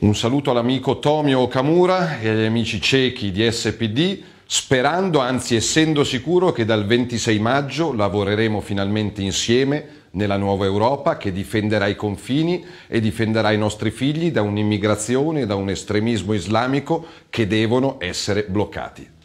Un saluto all'amico Tomio Okamura e agli amici ciechi di SPD, sperando, anzi essendo sicuro che dal 26 maggio lavoreremo finalmente insieme nella nuova Europa che difenderà i confini e difenderà i nostri figli da un'immigrazione e da un estremismo islamico che devono essere bloccati.